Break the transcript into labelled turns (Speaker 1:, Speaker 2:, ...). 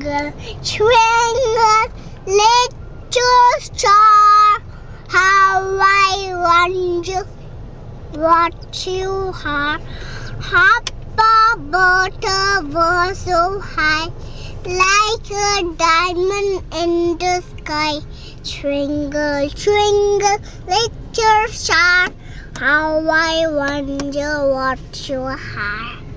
Speaker 1: Twinkle, twinkle, little star, how I wonder what you are. Hop above was so high, like a diamond in the sky. Twinkle, twinkle, little star, how I wonder what you are.